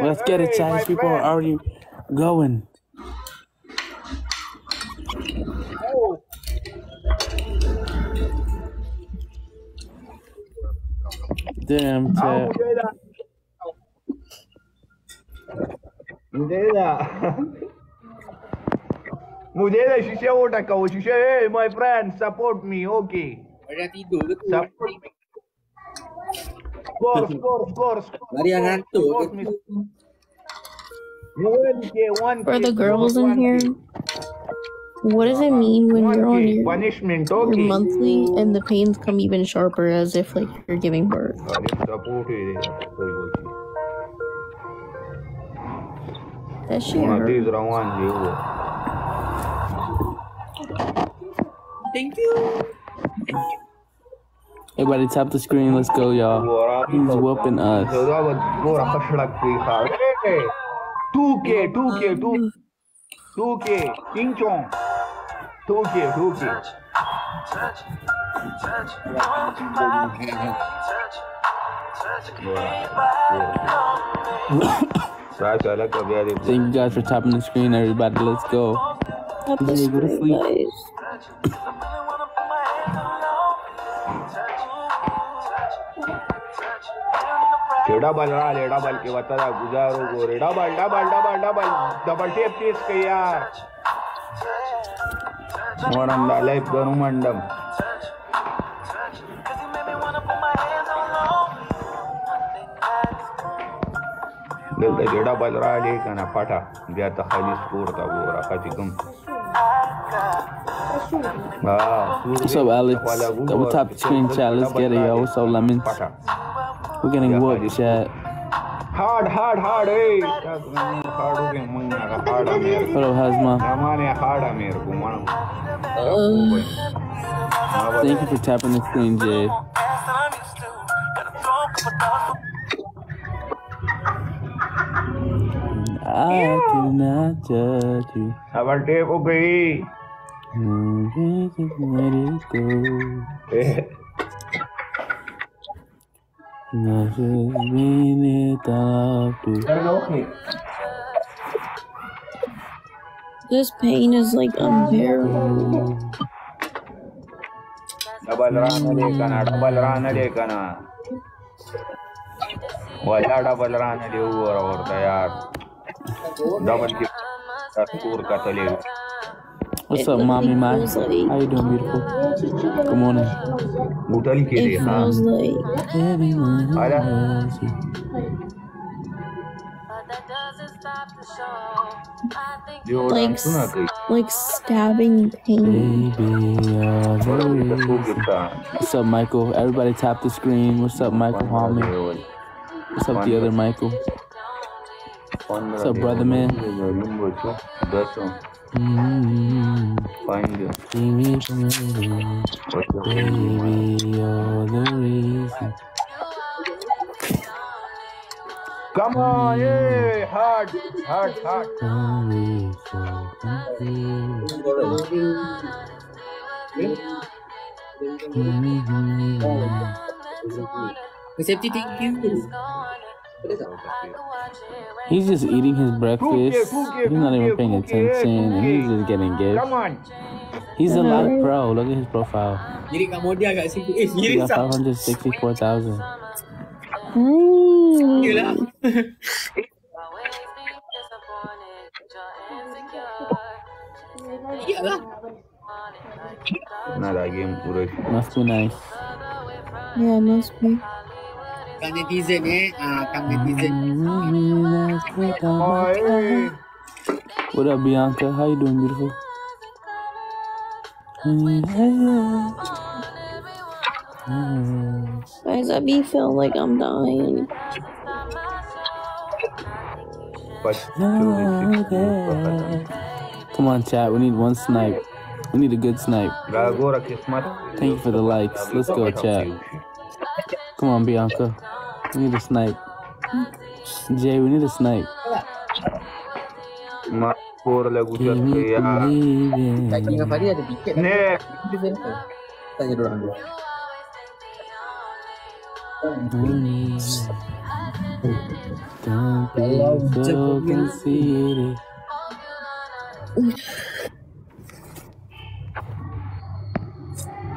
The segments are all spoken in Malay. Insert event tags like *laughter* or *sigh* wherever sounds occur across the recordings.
Let's get it, Chinese people are already going. Oh. Damn, Ted. Mudeda. *laughs* Mudeda, she said, what I call. She my friend, support me, okay. What? Support course, For *laughs* the girls in here. What does it mean when you're on your, your monthly and the pains come even sharper as if like you're giving birth? That shit. Thank you. Thank you. Everybody tap the screen. Let's go, y'all. He's whooping us. 2K, 2K, 2K, 2K, 2K, 2K. Thank you guys for tapping the screen, everybody. Let's go. Tap the screen, guys. ډبل را لې ډبل کې وتا دا گزارو ګورې ډبل ډبل ډبل ډبل ډبل ټیپ تیز کې یار وړم دا لایف غنو منډم دلته کې ډبل را لې کنه پټه بیا ته خالي سکور تا ګوره کچې کوم What's up, Alex? Double top 10 chat. Let's get it, yo. What's up, Lemons? We're getting yeah, whooped, Chad. Hard, hard, hard, hey! Hard हो गया मंगा का. Hello, Hazma. हमारे. Uh, thank you for tapping the screen, Jay. I do not judge you. Our tape हो गई. Let it go. This pain is like unbearable. Double रान लेकर ना डबल रान लेकर ना वाला डबल रान ले और और यार डबल की स्कोर का तो ले What's it up, mommy? My, like, how you doing, beautiful? Good morning. Butali ke. Like, everyone loves you. Like, like stabbing pain. What's up, Michael? Everybody tap the screen. What's up, Michael Homie? What's up, the other Michael? What's up, brother man? Find you. Baby, you're the reason. Come on, yeah, hard, hard, hard. Safety, thank you. He's just eating his breakfast. He's not even paying attention, and he's just getting gifts. Come on. He's a live pro. Look at his profile. Jadi kat model kat situ. Eh, He got 564,000. Mm. Yelah. Iyalah. Nah, game pura. Must be nice. Yeah, must be. Kat netizen eh. Ah, kat netizen. Oh, hey. What up, Bianca? How you doing, beautiful? Guys, I be feeling like I'm dying. Come on, chat. We need one snipe. We need a good snipe. Gago ra kismat. Thank you for the likes. Let's go, chat. Come on, Bianca. We need a snipe. Jay, we need a snipe. My poor Laguja. Kaki dengan Fadi ada tiket. Ne. Tanya dulu dulu. Dunia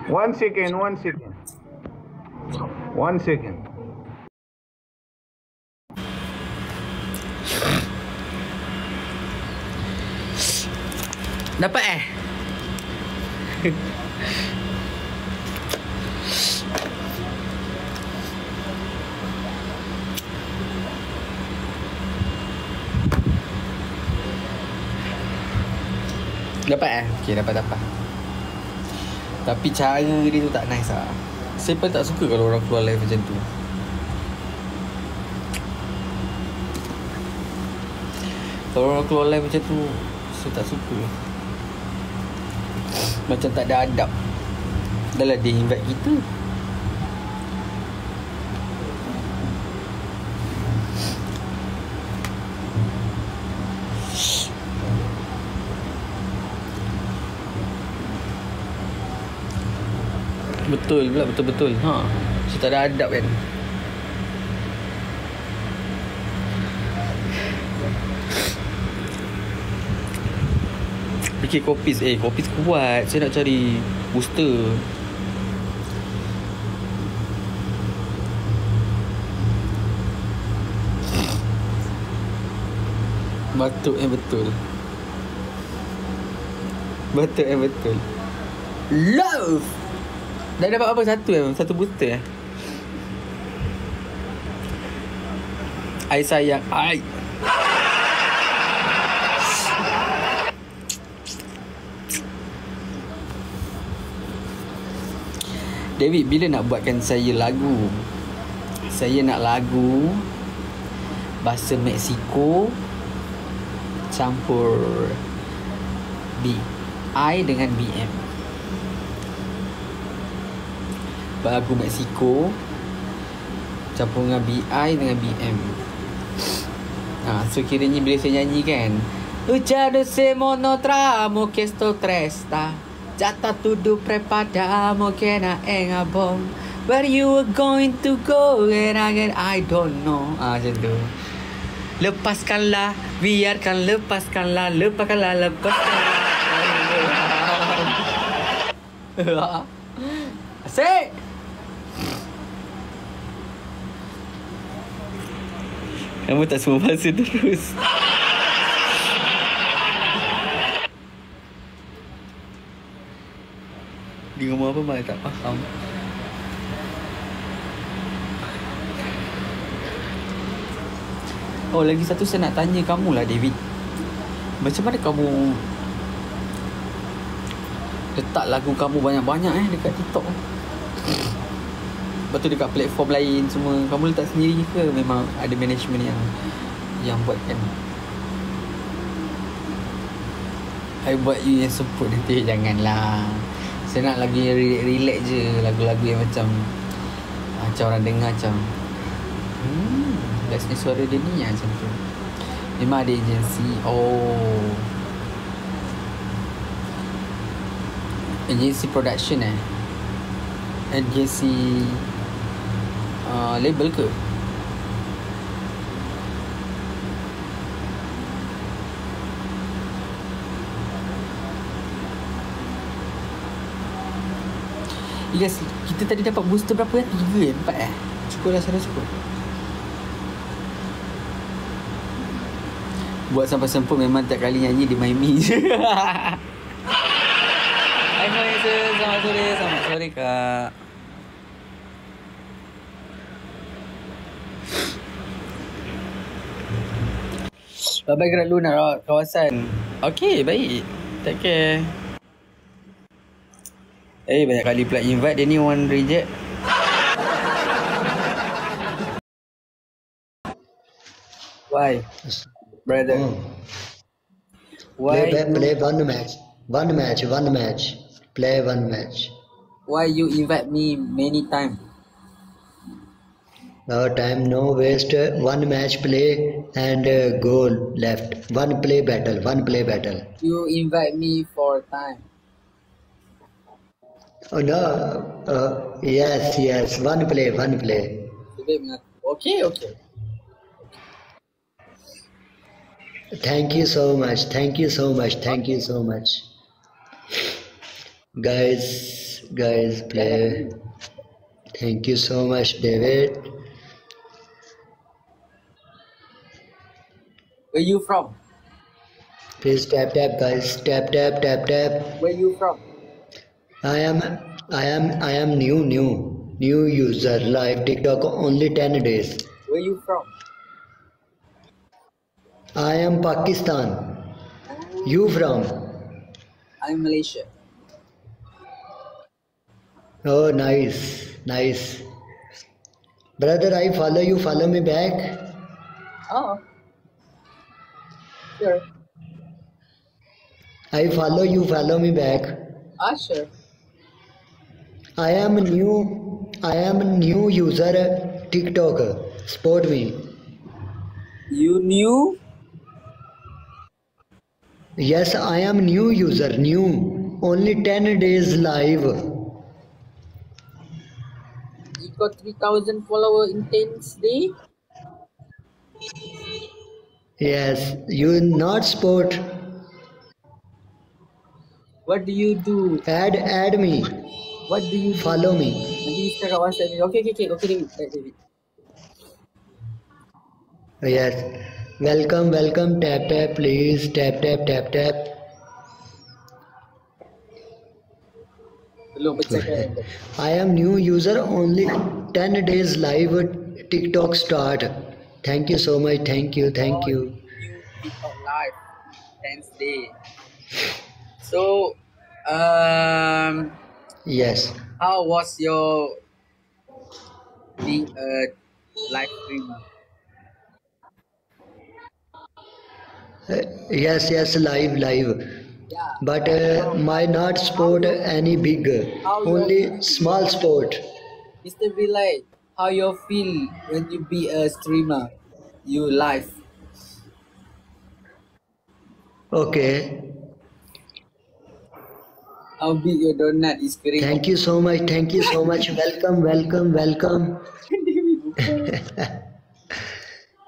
One second, one second One second. Dapat eh? Dapat eh? Okay, dapat dapat. Tapi cara dia tu tak nice lah. Saya pun tak suka kalau orang keluar live macam tu. Kalau orang keluar live macam tu, saya tak suka. Macam tak ada adab. Dah lah dia invite kita. Betul pula betul-betul. Ha. Macam tak ada adab kan. Fikir kopis Eh kopis kuat Saya nak cari Booster Batuk eh betul Batuk eh betul Love Dah dapat apa? Satu eh Satu booster eh? I sayang. I David bila nak buatkan saya lagu? Saya nak lagu Bahasa Mexico Campur B I dengan BM Lagu Mexico Campur dengan BI dengan BM Ha, so kiranya bila saya nyanyi kan Ya no sé monotramo que esto tresta. Está tudo preparado que na en abong. Where you are going to go and again I don't know. Ah macam tu. Lepaskanlah Biarkan lepaskanlah Lepaskanlah Lepaskanlah. *laughs* *laughs* Asyik Kamu tak semua bahasa terus. Dia ngomong apa Mak tak faham. Oh lagi satu saya nak tanya kamu lah David. Macam mana kamu Letak lagu kamu banyak-banyak eh Dekat TikTok Lepas tu dekat platform lain semua. Kamu letak sendiri ke? Memang ada management yang Yang buatkan. I buat you yang semput nanti. Janganlah. Saya nak lagi re- relax je. Lagu-lagu yang macam Macam orang dengar macam Hmm Bestnya suara dia ni yang macam tu. Memang ada agensi Oh. Agensi production eh? Agensi uh, Label ke Yes, kita tadi dapat booster berapa ya? Tiga eh? Empat eh? Cukup lah, saya cukup. Buat sampai sempur memang tiap kali nyanyi dia main mi je. *laughs* Hai sir, selamat sore, selamat sore kak. Bye-bye gerak dulu nak rawat kawasan. Okay, baik. Take care. Eh, banyak kali pula invite dia ni one reject. Why? Brother. Why? Play, play one match. One match, one match. Play one match. Why you invite me many time? No time, no waste. One match play and uh, goal left. One play battle, one play battle. You invite me for time. Oh no, uh, yes, yes. One play, one play. Okay, okay. Thank you so much. Thank you so much. Thank you so much. Guys, guys, play. Thank you so much, David. Where you from? Please tap tap, guys. Tap tap tap tap. Where you from? I am, I am, I am new, new, new user. Live TikTok only ten days. Where you from? I am Pakistan. You from? I'm Malaysia. Oh, nice, nice. Brother, I follow you. Follow me back. Oh. Sure. I follow you. Follow me back. Ah, sure. I am a new. I am a new user. TikTok. Support me. You new? Yes, I am new user. New. Only ten days live. You got 3,000 follower in 10 day? Yes, you not sport. What do you do? Add, add me. What do you do? Follow me. Nanti cakap WhatsApp ni. Okay, okay, okay. Okay, David. Baik, David. Yes. Welcome, welcome. Tap tap, please. Tap tap tap tap. Kan? I am new user. Only ten days live. TikTok start. Thank you so much. Thank you. Thank you. Live. 10th day. So, um, Yes. how was your being a live streamer? Uh, yes, yes. Live, live. Yeah. But uh, my not sport any big. Only small sport. Mr. Vilay, how you feel when you be a streamer? You live. Okay. How big your donut is great. Thank you so much. Thank you so much. Welcome, welcome, welcome. *laughs*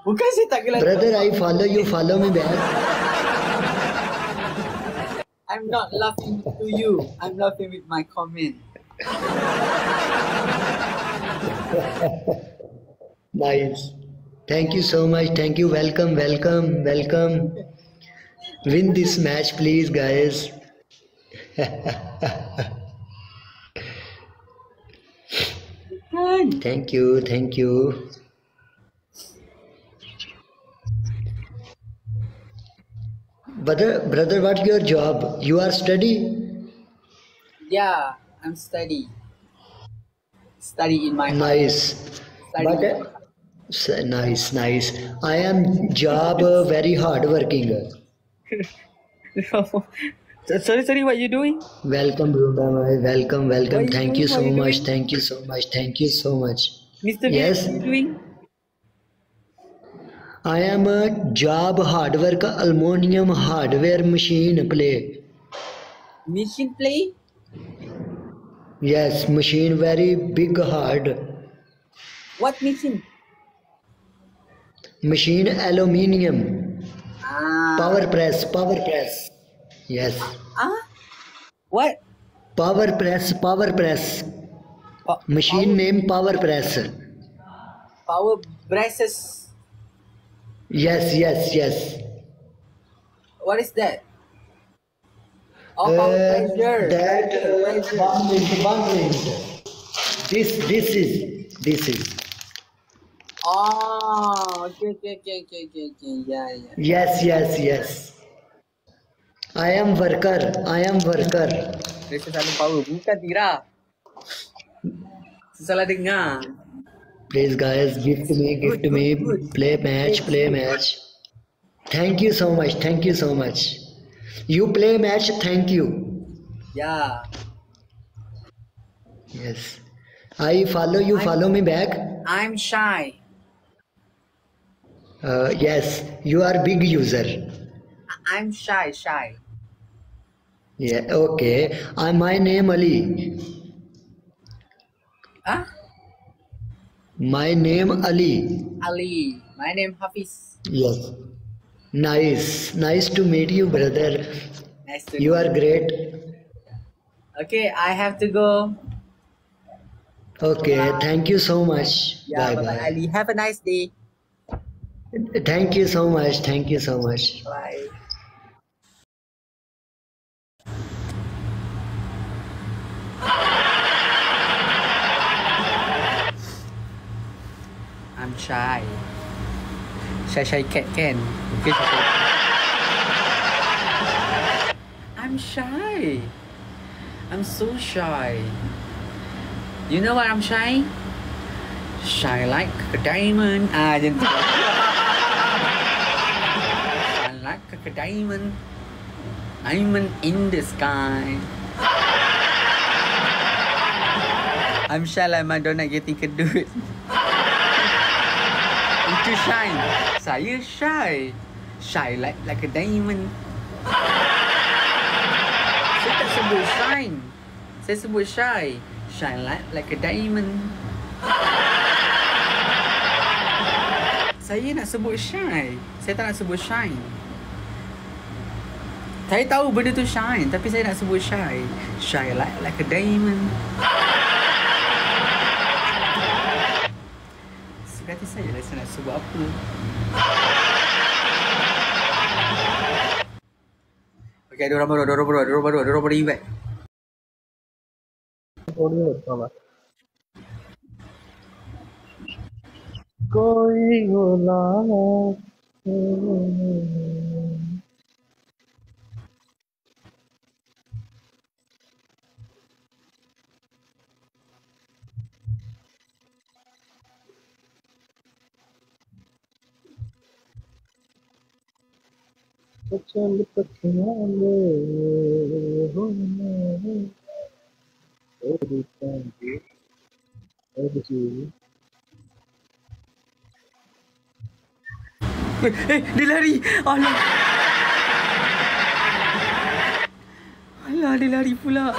Bukan saya tak gelak. Brother, I follow you. Follow me back. I'm not laughing to you. I'm laughing with my comment. Nice. Thank you so much. Thank you. Welcome, welcome, welcome. Win this match, please, guys. Thank you. Thank you. Brother, brother, what's your job? You are study? Yeah, I'm study. Study in my. Nice. But uh, nice, nice. I am job uh, very hard working. *laughs* sorry, sorry, what you doing? Welcome, Brunda. Welcome, welcome. You Thank doing? you so you much. doing? Thank you so much. Thank you so much. Mr. Yes. doing? I am a job hard work aluminum hardware machine play. Machine play? Yes, machine very big hard. What machine? Machine aluminium. Ah. Power press, power press. Yes. Ah? What? Power press, power press. Pa- Machine name power press. Power presses. Yes, yes, yes. What is that? Oh, power Uh, that uh, one minute, one minute. This, this is, this is. Oh, okay, okay, okay, okay, okay, okay. Yeah, yeah. Yes, yes, yes. I am worker. I am worker. Pressure selalu power. Bukan Tira. Salah dengar. Please, guys, gift me, gift me. Play match, play match. Thank you so much. Thank you so much. You play match. Thank you. Yeah. Yes. I follow you. Follow me back. I'm shy. Uh, yes, you are big user. I'm shy, shy. Yeah. Okay. Uh, my name Ali. Huh? My name Ali. Ali. My name Hafiz. Yes. Nice. Nice to meet you, brother. Nice to You are great. Okay, I have to go. Okay. Thank you so much. Yeah, bye bye bye bye. Ali. Have a nice day. Thank you so much. Thank you so much. Bye. I'm shy. Shy shy cat kan? Shy, shy. I'm shy. I'm so shy. You know what I'm shy? Shy like a diamond. Ah, macam tu. Shine like a diamond. Diamond in the sky. I'm shy like Madonna getting kedut. Itu shine. Saya shy. Shy like like a diamond. Saya tak sebut shine. Saya sebut shy. Shine like like a diamond. Saya nak sebut shy. Saya tak nak sebut shine. Saya tahu benda tu shine tapi saya nak sebut shy. Shy like like a diamond. Suka hati saya lah saya nak sebut apa. Okay, ada orang baru, ada orang baru, ada orang baru, ada orang baru invite. Eh, eh, dia lari. Alah. Alah, dia lari pula.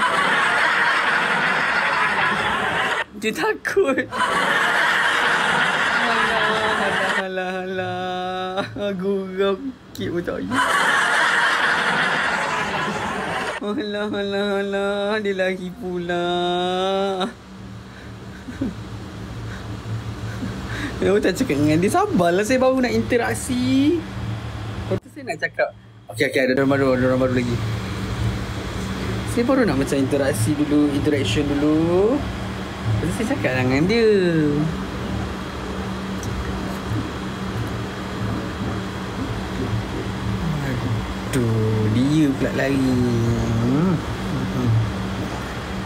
Dia takut. Alah, alah, alah, alah. Aku rakit pun tak boleh. Alah, alah, alah. Dia lari pula. Kenapa tak cakap dengan dia? Sabarlah saya baru nak interaksi. Lepas tu saya nak cakap. Okey, okey. Ada orang baru. Ada orang baru lagi. Saya baru nak macam interaksi dulu. Interaction dulu. Lepas tu saya cakap dengan dia. Aduh, dia pula lari. Hmm.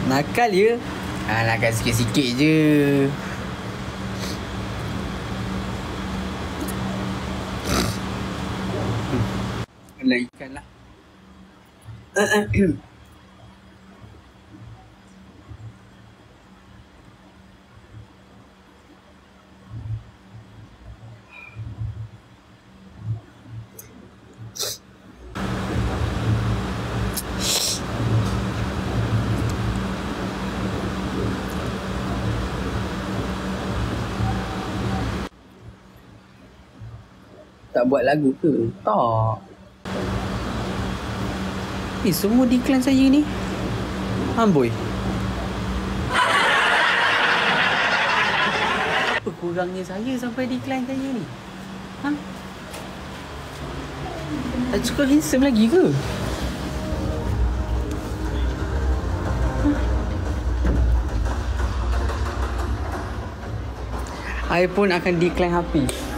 Nakal ya? Ah, nakal sikit-sikit je. Kena ikan lah. *coughs* Tak buat lagu ke? Tak. Eh, semua decline saya ni. Amboi. Apa kurangnya saya sampai decline saya ni? Ha? Tak cukup handsome lagi ke? I pun akan decline Hafiz.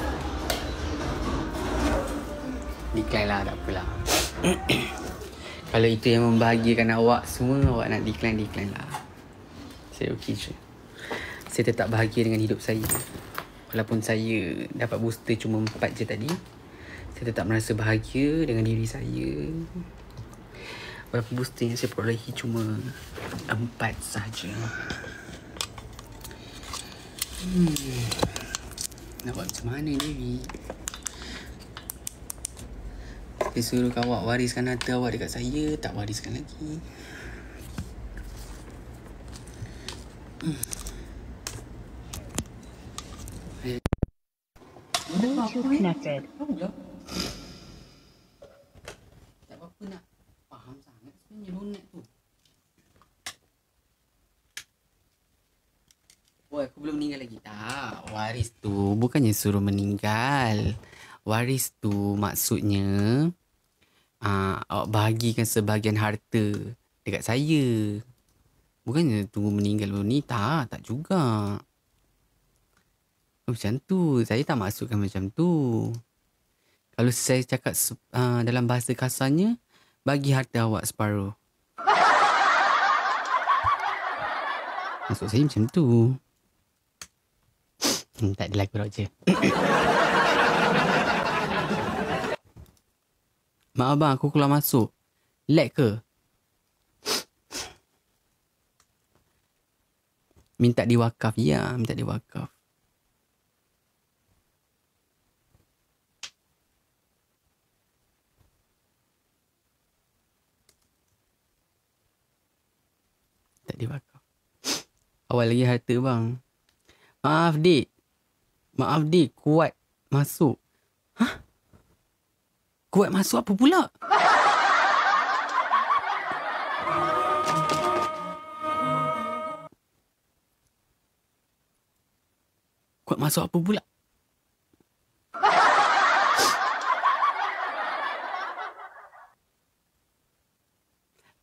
Lah, tak apalah. *coughs* Kalau itu yang membahagiakan awak semua, awak nak decline, decline lah. Saya okey je. Saya tetap bahagia dengan hidup saya. Walaupun saya dapat booster cuma empat je tadi. Saya tetap merasa bahagia dengan diri saya. Walaupun booster yang saya perolehi cuma empat saja. Hmm. Nak buat macam mana ni? Dia suruh awak wariskan harta awak dekat saya Tak wariskan lagi connected. Lah. Apa nak faham sangat sebenarnya lunak tu. Woi, aku belum meninggal lagi. Tak, waris tu bukannya suruh meninggal. Waris tu maksudnya uh, awak bahagikan sebahagian harta dekat saya. Bukannya tunggu meninggal ni. Tak, tak juga. Macam tu. Saya tak maksudkan macam tu. Kalau saya cakap uh, dalam bahasa kasarnya, bagi harta awak separuh. Maksud saya macam tu. Hmm, tak ada lagu je. Mak abang aku keluar masuk. Lag ke? Minta diwakaf. Ya, minta diwakaf. Tak diwakaf. Awal lagi harta bang. Maaf dik. Maaf dik. Kuat masuk. Hah? Kuat masuk apa pula? Kuat masuk apa pula?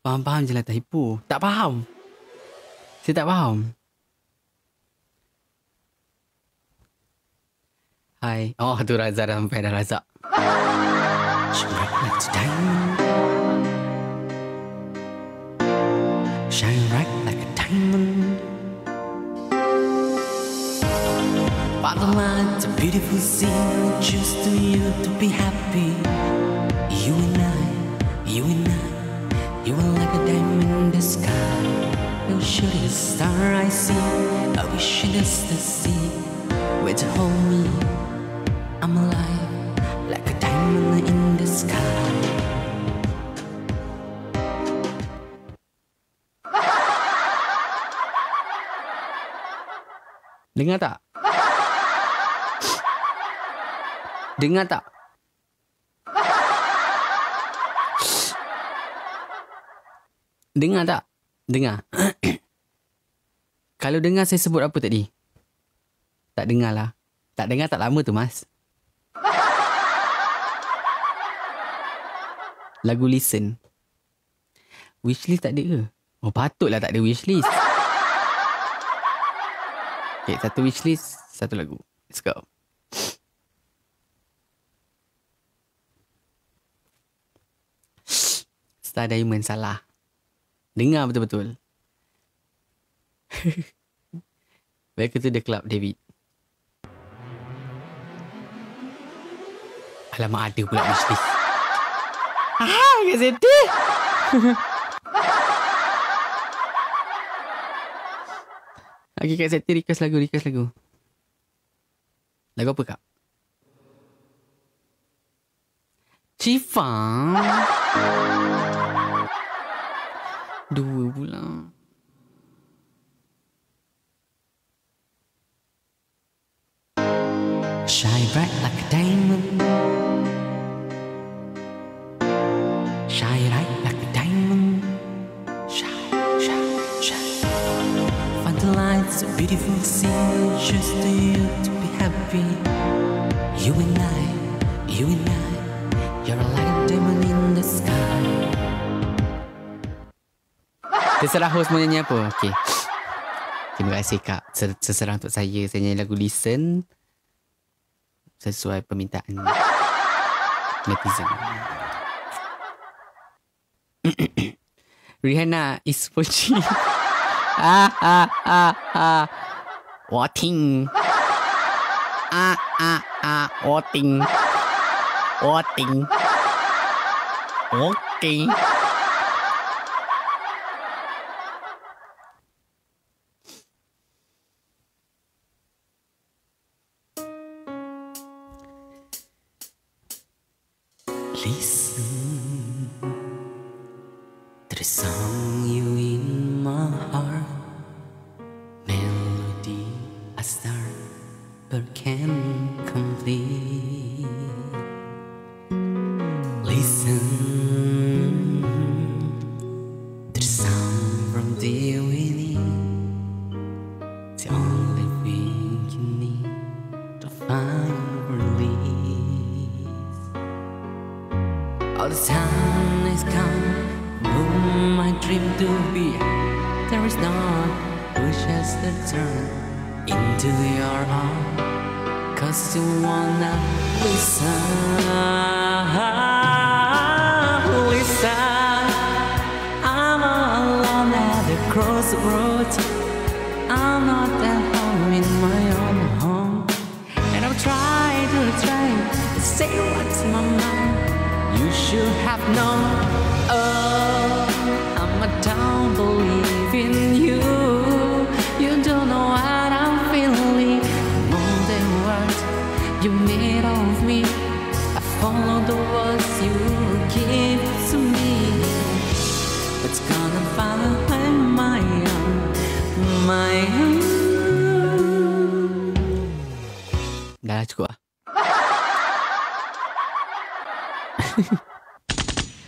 Faham-faham je lah typo. Tak faham. Saya tak faham. Hai. Oh, tu Razak sampai dah Razak. Shine bright like a diamond. Shine like a diamond. A beautiful scene. To you to be happy. You and I, you and I, you are like a diamond in the sky. Star I see. I wish. Where hold me. I'm alive like a diamond in. Dengar tak? Dengar tak? Dengar tak? Dengar. Kalau dengar saya sebut apa tadi? Tak dengar lah. Tak dengar tak lama tu mas. Lagu listen. Wishlist tak ada ke? Oh patutlah tak ada wishlist. Okay, satu wishlist, satu lagu. Let's go. Star Diamond salah. Dengar betul-betul. *laughs* Welcome to the club, David. Alamak ada pula wishlist. Ah, kat sedih. Lagi kat Seti request lagu, request lagu. Lagu apa kak? Cifa. Dua pula. Shine bright like a diamond. Beautiful scene. Just to you to be happy. You and I, you and I, you're like a diamond in the sky. Terserah host mau nyanyi apa. Okay. Terima kasih kak. Ser- Seserah untuk saya. Saya nyanyi lagu Listen. Sesuai permintaan netizen. *coughs* Rihanna is for you. 啊啊啊啊我听。啊啊啊！我顶。我顶。我顶。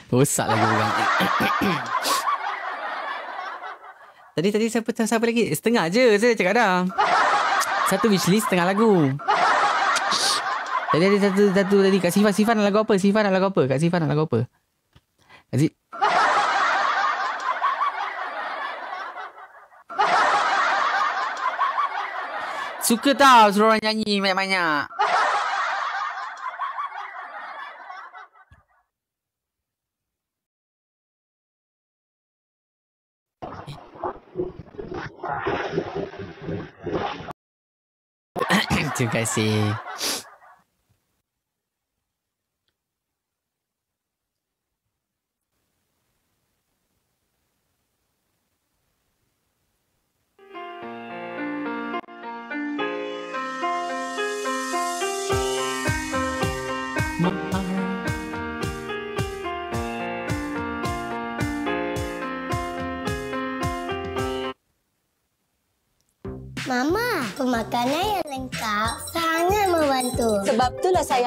Rosak lagi orang. *coughs* tadi tadi siapa siapa lagi? Setengah je saya cakap dah. Satu wishlist setengah lagu. Tadi ada satu satu tadi Kak Sifan Sifan nak lagu apa? Sifan nak lagu apa? Kak Sifan nak lagu apa? Kak Sifan Suka tau suruh orang nyanyi banyak-banyak. Terima kasih.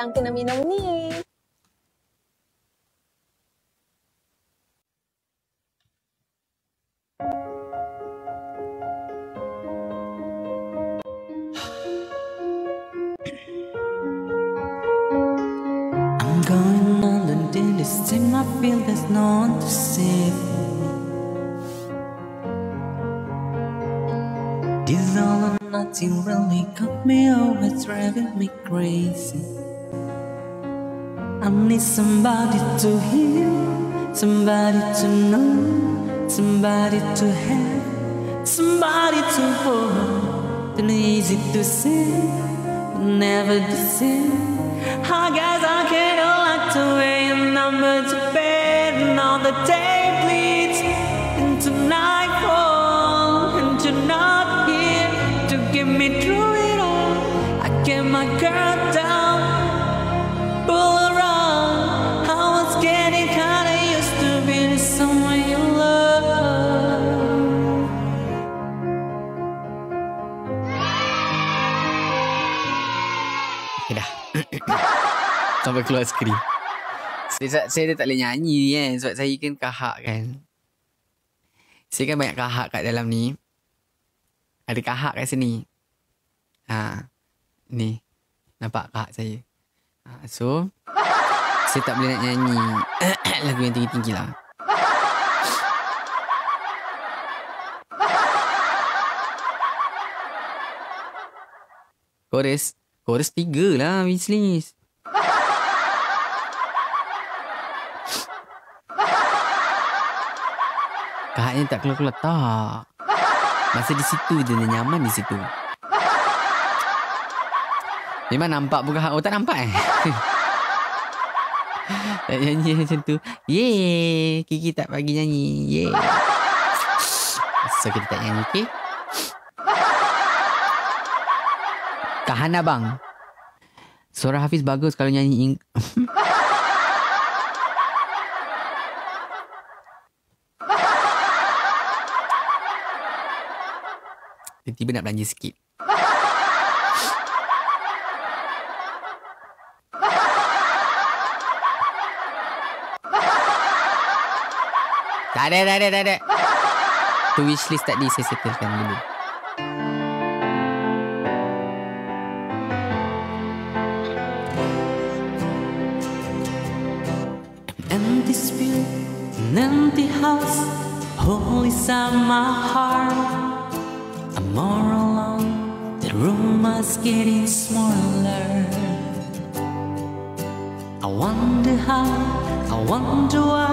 Kena minum ni. I'm going on in this time I feel there's no one to. This all or nothing really got me always driving me crazy somebody to heal, somebody to know, somebody to have, somebody to hold. Been easy to sin, but never to sin. I guess I can't go like the way your numbers are bad and all the day. Sampai keluar skrin. Saya, saya dah tak boleh nyanyi kan? Sebab saya kan kahak kan? Saya kan banyak kahak kat dalam ni. Ada kahak kat sini. Ha, Ni. Nampak kahak saya? Ha, So Saya tak boleh nak nyanyi. *coughs* Lagu yang tinggi-tinggi lah. Chorus. Chorus tiga lah wishlist Kahaknya tak keluar-keluar tak. Masa di situ je dia nyaman di situ. Memang nampak bukan hak Oh tak nampak eh? *laughs* Tak nyanyi macam tu. Yeay Kiki tak bagi nyanyi. Yeay. So kita tak nyanyi okay Tahan abang. Suara Hafiz bagus kalau nyanyi ing- *laughs* Tiba-tiba nak belanja sikit Tak ada, tak ada, tak ada. Tu wishlist tadi saya settlekan dulu. Empty house, inside my heart. More alone, the room is getting smaller. I wonder how, I wonder why,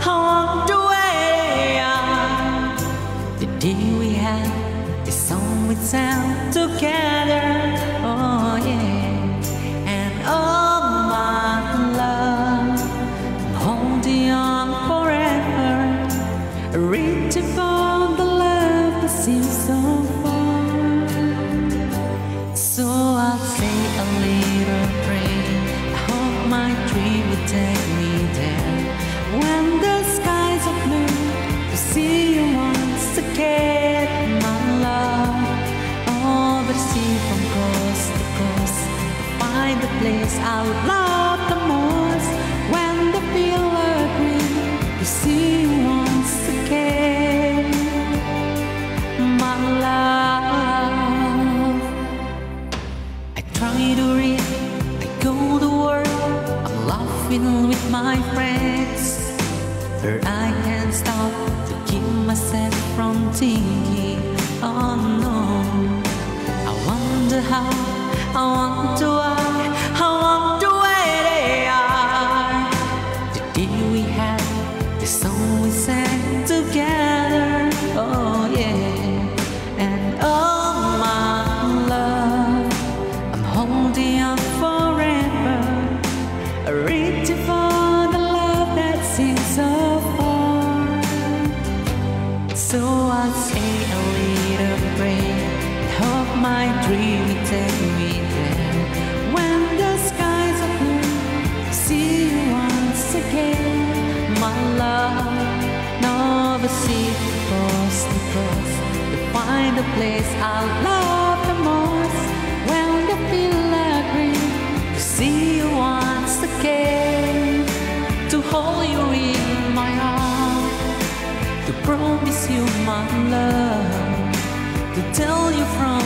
I wonder where. The day we had the song we sang together. Oh yeah, thinking, oh no. I wonder how, I wonder I love the most. When the green, to see you once again, to hold you in my arms, to promise you my love, to tell you from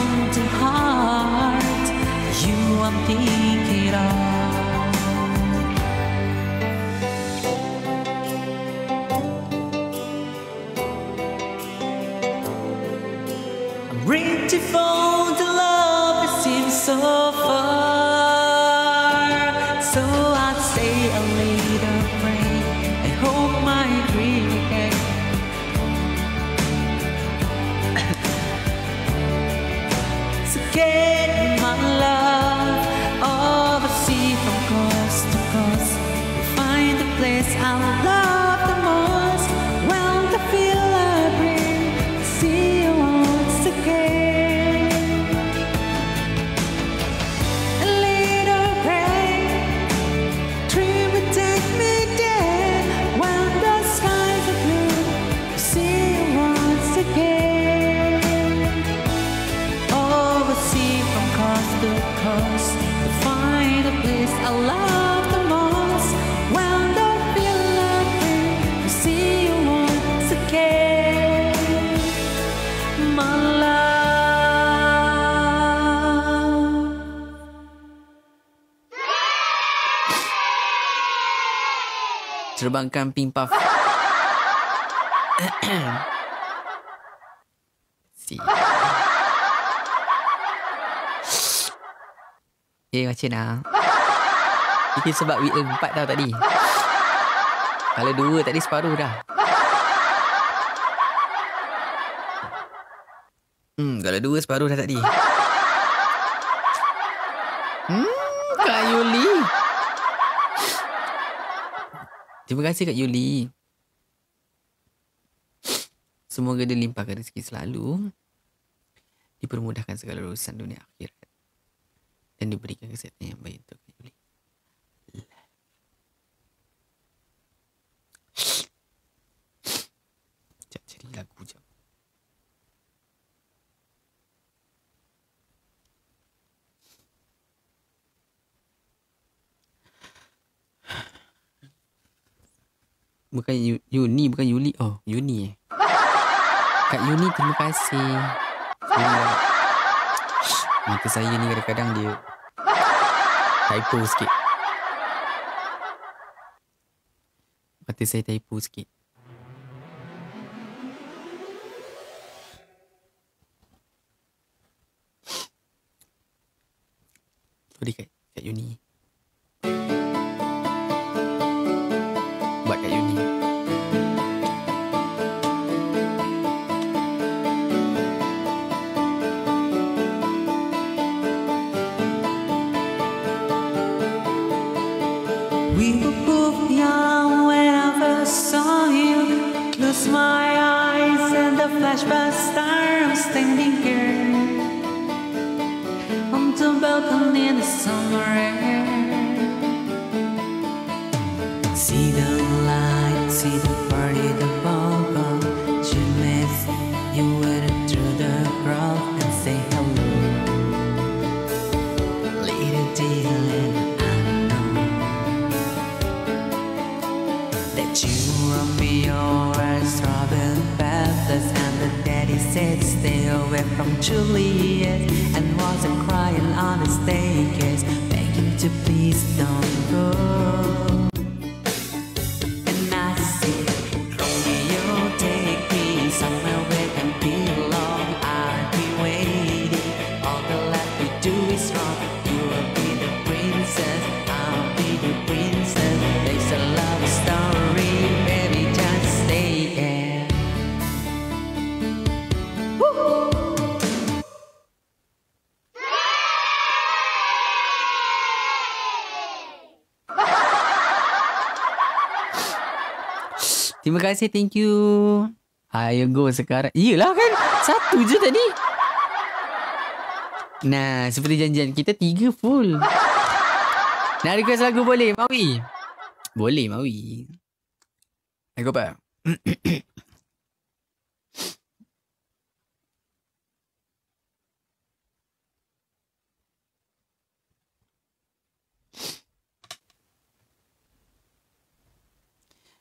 Terbangkan ping puff. *coughs* Eh macam mana? Ini sebab week empat tau tadi. Kalau dua tadi separuh dah. Hmm, kalau dua separuh dah tadi. Hmm, Kak Yuli. Terima kasih Kak Yuli. Semoga dia limpahkan rezeki selalu. Dipermudahkan segala urusan dunia akhirat. Dan diberikan kesihatan yang baik untuk Kak Yuli. Sekejap cari lagu jap. Bukan Yu- Yuni, bukan Yuli. Oh, Yuni eh. Kak Yuni, terima kasih. Sebab mata saya ni kadang-kadang dia typo sikit. Tu saya typo sikit. We were both young when I first saw you. Close my eyes and the flashback star. I'm standing here on the balcony in the summer air. Juliet and wasn't crying on the staircase begging to please don't go Terima kasih, thank you. Ayo go sekarang. Iyalah kan, satu je tadi. Nah, seperti janjian kita tiga full. Nak request lagu boleh, Mawi? Boleh, Mawi. Lagu apa? *clears throat*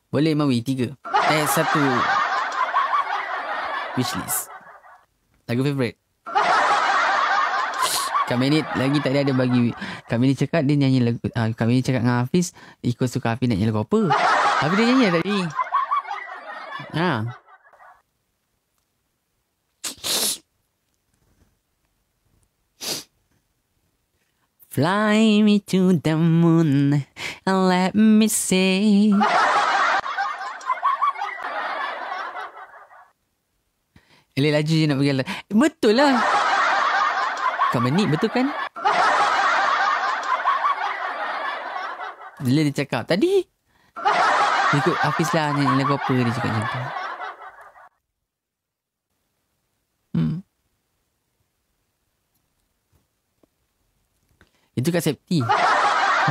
Boleh Mawi tiga. Eh satu. Wishlist. Lagu favourite. Kami ni lagi tak ada bagi Kami ni cakap dia nyanyi lagu uh, Kami ni cakap dengan Hafiz Ikut suka Hafiz nak nyanyi lagu apa Hafiz dia nyanyi tadi Ha Fly me to the moon and let me see Eleh laju je nak pergi lah. Betul lah. Kau menik betul kan? Bila dia cakap tadi. Dia ikut Hafiz lah nyanyi lagu apa dia cakap macam tu. Hmm. Itu kat safety.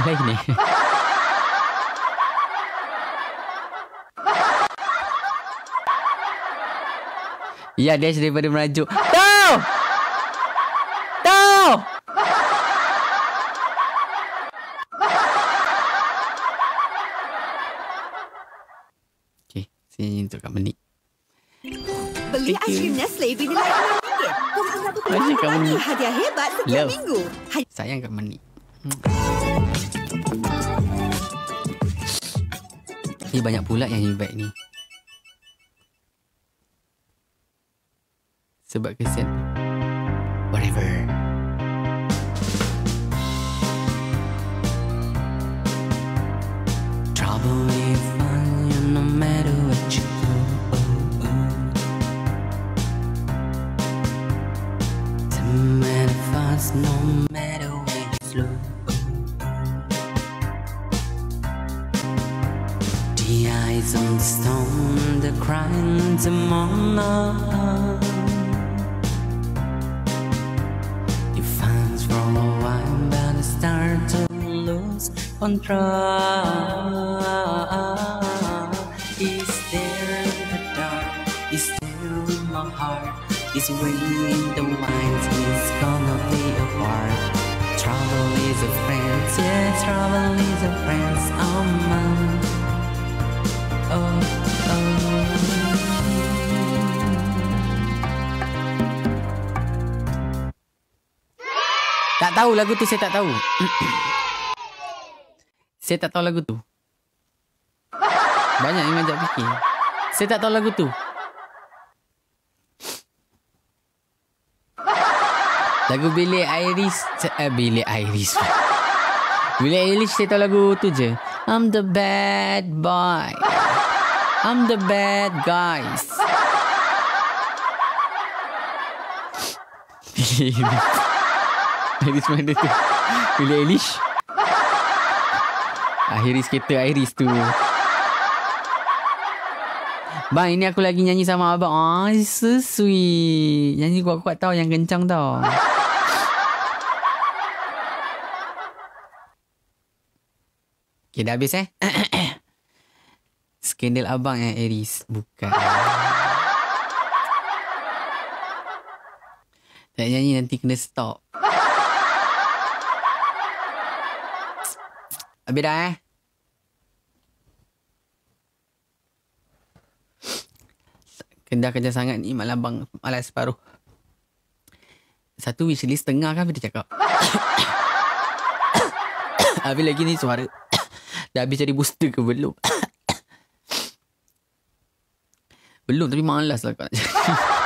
Lain ni. Ya, Dash daripada merajuk. Tahu! Tahu! Okay, sini untuk Kak Menik. Beli aiskrim Nestle bila naik RM6. Kumpul Kak Menik. hadiah hebat setiap Love. minggu. Sayang Kak Menik. Hmm. Ni banyak pula yang invite ni. Sebab kesian. Whatever. Trouble we find you no matter what you do. And fast no matter you flow. The eyes on the stone, the crying tomorrow. You lose control. Is there the dark? Is there my heart? Is when the winds is gonna be apart. Trouble is a friend, yeah, trouble is a friend. Oh man, oh Tak tahu lagu tu saya tak tahu. *clears throat* saya tak tahu lagu tu. Banyak yang ngajak fikir. Saya tak tahu lagu tu. Lagu Billie Iris eh, Billie Iris Billie Eilish saya tahu lagu tu je. I'm the bad boy. I'm the bad guys. Iris mana tu? Billie Eilish? ah, Iris kereta Iris tu. Bang ini aku lagi nyanyi sama abang. Oh so sweet. Nyanyi kuat-kuat tau Yang kencang tau. Okay dah habis eh? *coughs* Skandal abang yang Aries Bukan. Tak nyanyi nanti kena stop Habis dah eh Kendah kerja sangat ni malam bang malas separuh. Satu wishlist tengah kan dia cakap. *coughs* Habis lagi ni suara. *coughs* Dah habis cari booster ke belum? *coughs* belum tapi malas lah kau nak cari. *laughs*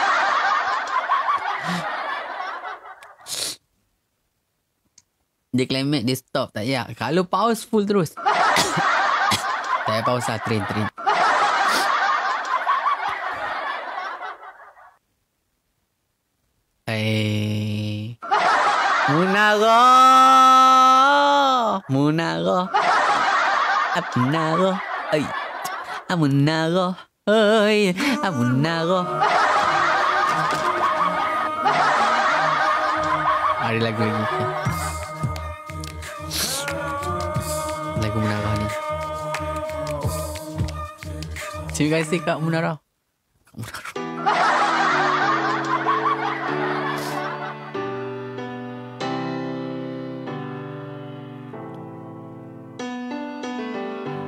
Dia climax dia stop tak ya. Kalau pause full terus. *coughs* tak payah pause lah train train. Eh. Munara. Munara. Munara. Ai. Munara. Oi, Munara. Ada lagu lagi. Lagu Munara ni. Terima kasih Kak Munara. Kak Munara.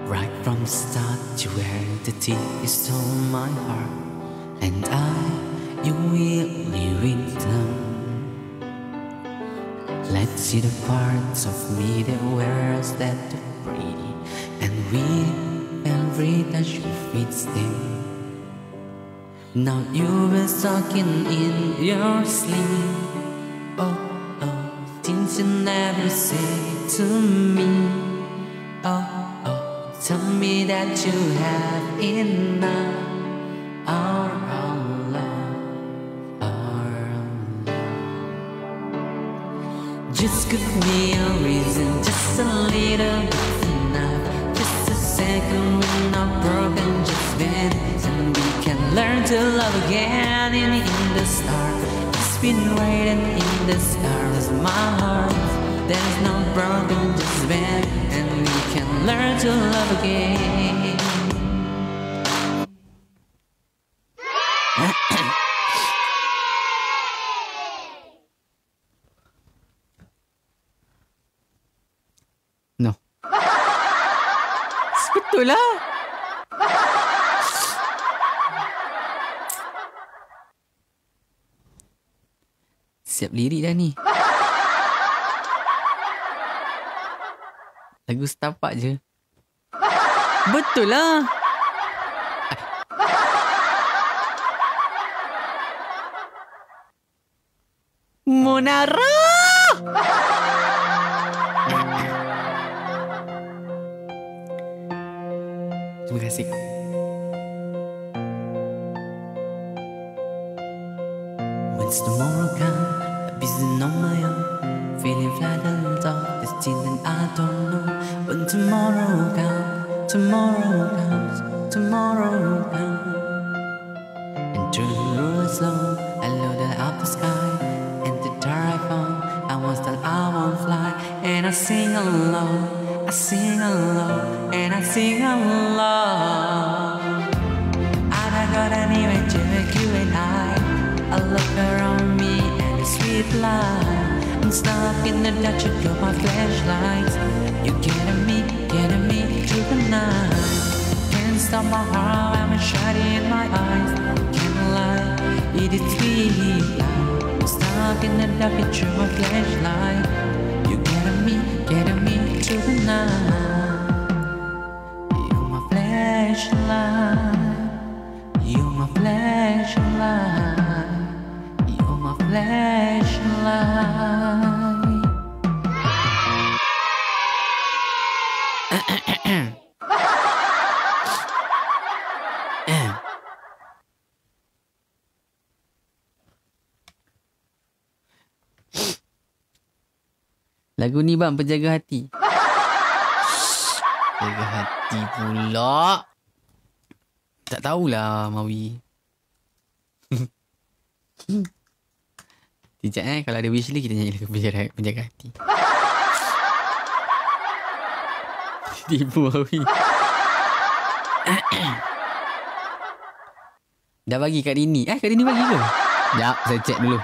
Right from the start to where the teeth stole my heart And I, you will live in them Let's see the parts of me that wears that pretty And with every touch you fits them Now you've been talking in your sleep. Oh, oh, things you never say to me. Oh, oh, tell me that you have enough. Just give me a reason, just a little bit enough. Just a second when I'm broken, just bend and we can learn to love again. And in the start, it's been waiting in the stars, my heart. There's no broken, just bend and we can learn to love again. Betul lah. Siap lirik dah ni. Lagu setapak je. Betul lah. Monara. The dark, you through my flashlight. You getting me, getting me through the night. You're my flashlight. You're my flashlight. You're my flashlight. Lagu ni bang penjaga hati. Penjaga hati pula. Tak tahulah Mawi. *laughs* Sekejap eh Kalau ada wish Kita nyanyi lagu penjaga, penjaga hati *laughs* Tipu Mawi *coughs* Dah bagi kat Rini Eh kat Rini bagi ke? Sekejap saya check dulu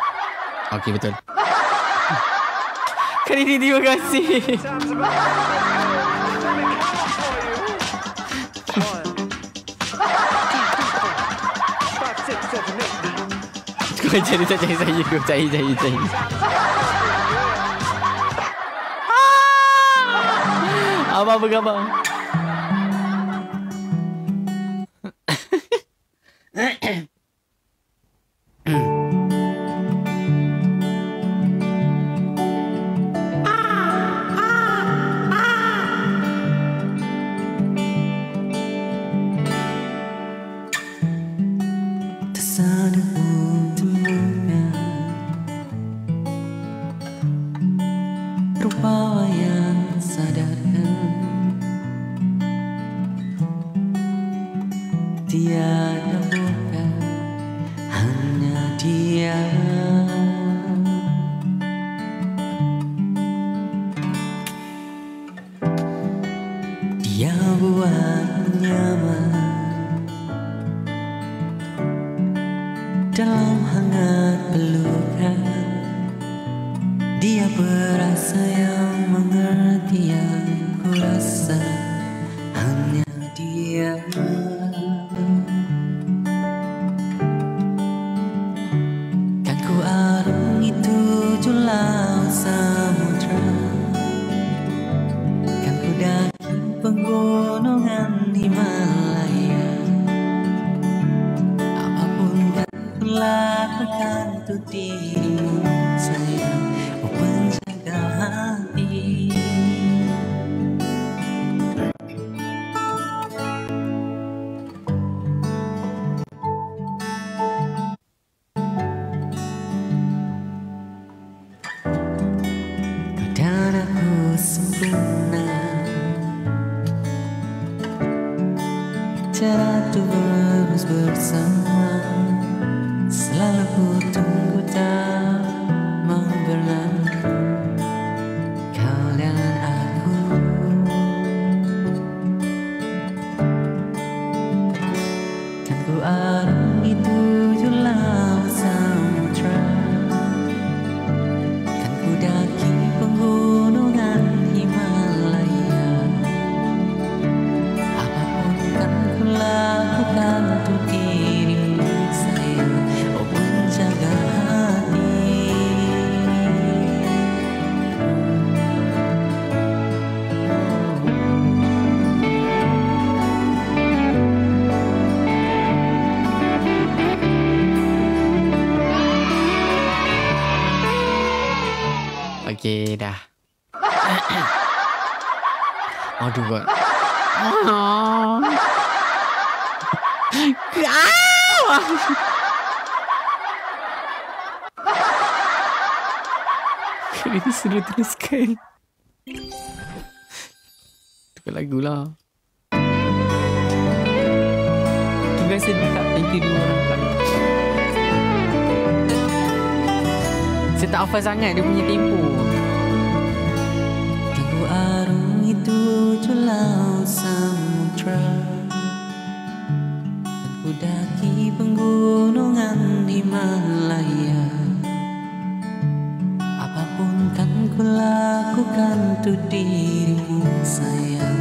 Okey betul Kak Rini terima kasih. Kau cari tak cari saya Kau cari cari cari. Apa apa khabar? Yang sadarkan Tiada suruh teruskan. Tukar lagu lah. Terima kasih dekat Thank you dua orang pula Saya tak hafal sangat dia punya tempo. Kan ku arungi tujuh laut samudra. Dan ku daki pegunungan dirimu sayang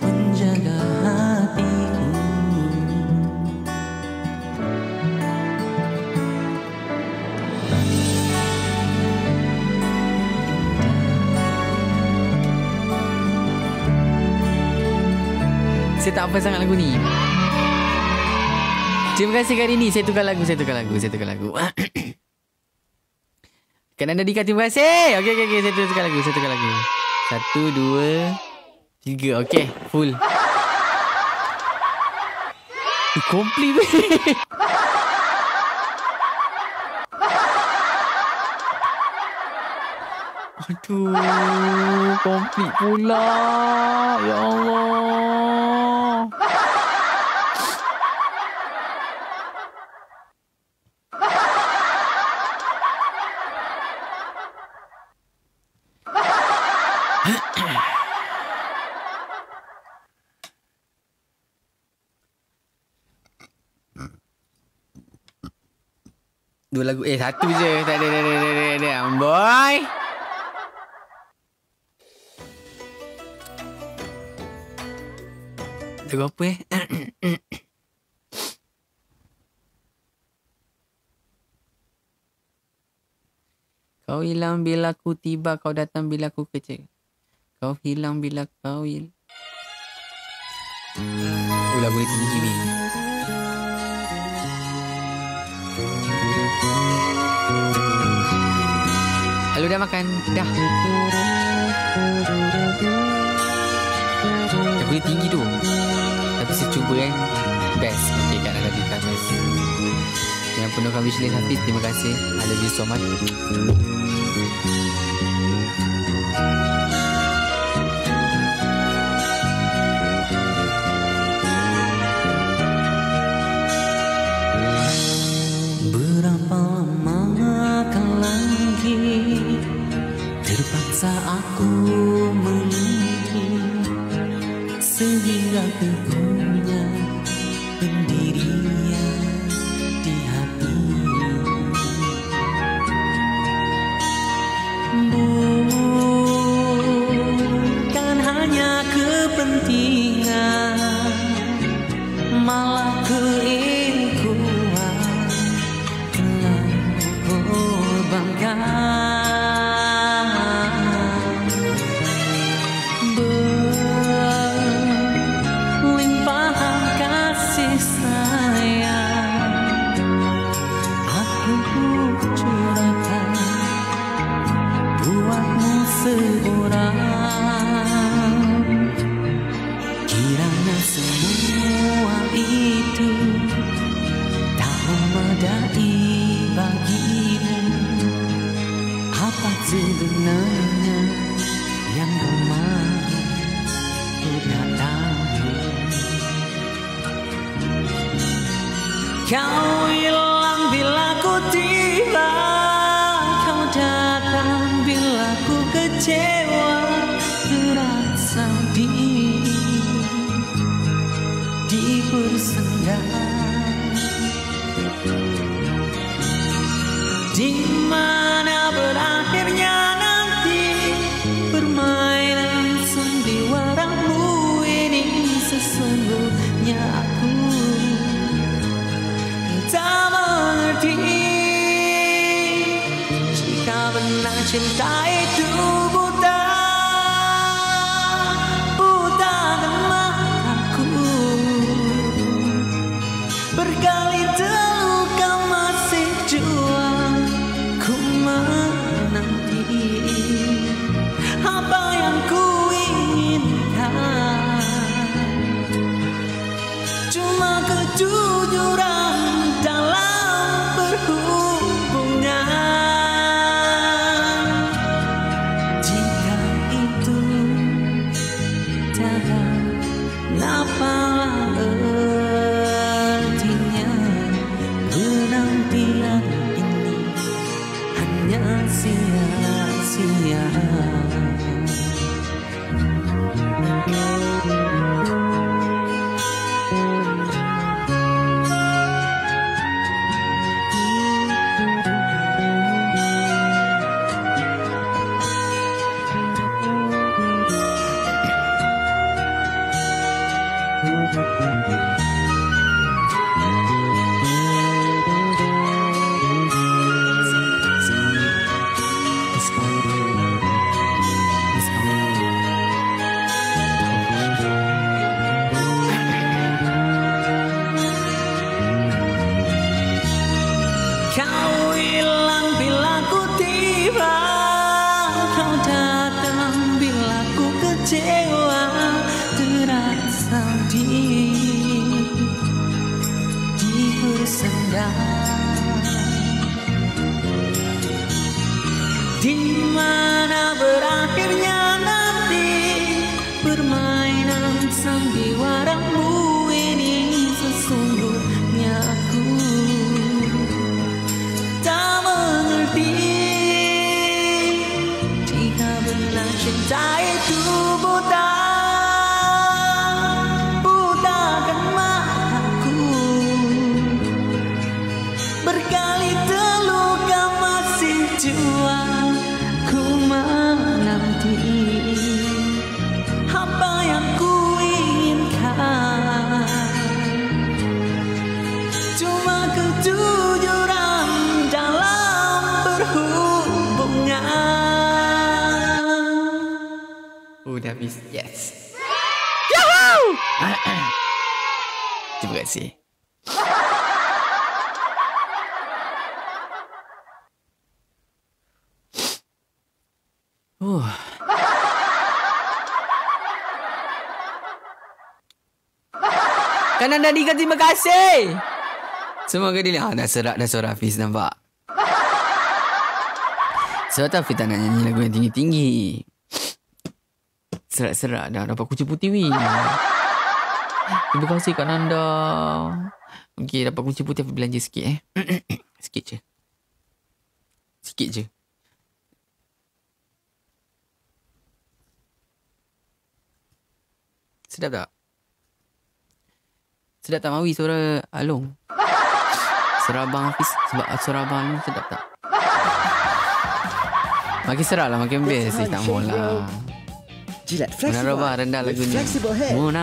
penjaga hatiku Saya tak apa sangat lagu ni. Terima kasih kali ni. Saya tukar lagu, saya tukar lagu, saya tukar lagu. *coughs* Kan anda terima kasih. Okey, okey, okey. Saya tukar lagu, saya tukar lagu. Satu, dua, tiga. Okey, full. Eh, Complete weh. Aduh, complete pula. Ya Allah. Dua lagu. Eh satu je. Tak ada Tak ada Tak ada. Boy. Lagu apa eh? *coughs* Kau hilang bila ku tiba Kau datang bila ku kecil. Kau hilang bila kau hil Oh lagu ni tinggi ni Halo dah makan? Dah. Ni tinggi tu. Tapi saya cuba kan. Best. Okay, kat Nada Bika best. Yang penuhkan wishlist Hafiz, terima kasih. I love you so much. Terpaksa aku menanti Sehingga teguhnya 哪怕。Habis. Yes. Yahoo! *coughs* Terima kasih. Uh. Kanan dan Dika terima kasih. Semoga dia ah, dah serak dah suara Hafiz nampak. Sebab tu Hafiz tak nak nyanyi lagu yang tinggi-tinggi. Serak-serak dah dapat kucing putih weh. Terima kasih Kak Nanda. Okey, dapat kucing putih Hafiz belanja sikit eh. *coughs* sikit je. Sikit je. Sedap tak? Sedap tak Mawi suara Along? Suara Abang Hafiz sebab suara Abang sedap tak? Makin serak lah, makin best sih. Tak mau lah. Gillette Munara Flexible bah rendah lagu ni. flexible hair. One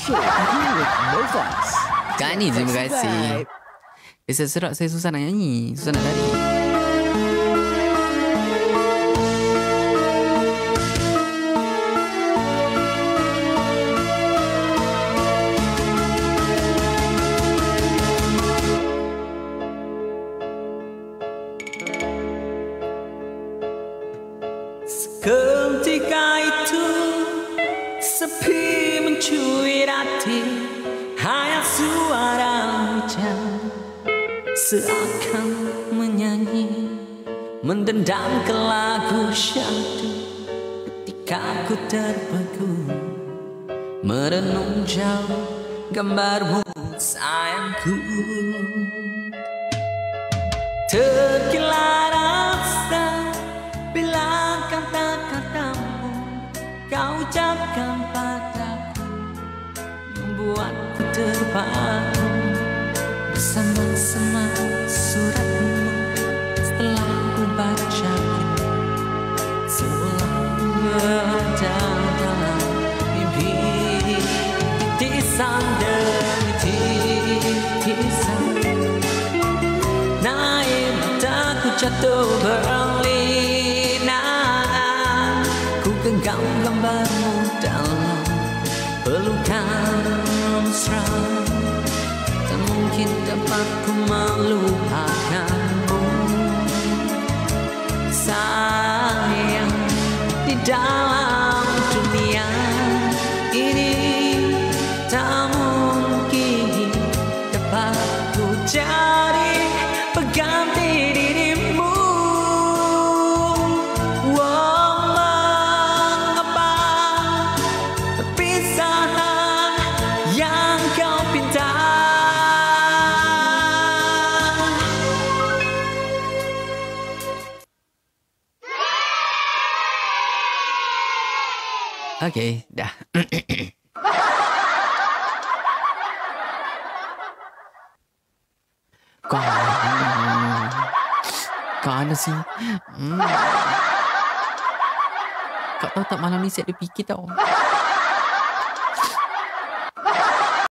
stroke. Agree with no fuss. Kani terima kasih. Dia serak saya susah nak nyanyi. Susah nak lari. Seakan menyanyi Mendendam ke lagu syahdu. Ketika ku terpaku Merenung jauh gambarmu sayangku. Terkilar rasa Bila kata-katamu Kau ucapkan padaku Membuatku terpaku mataku jatuh berlinan Ku genggam gambarmu dalam pelukan mesra Tak mungkin dapat ku melupakanmu. Sayang di dalam Okay, dah. *coughs* Ada sih hmm. Kau tahu tak malam ni saya ada fikir tau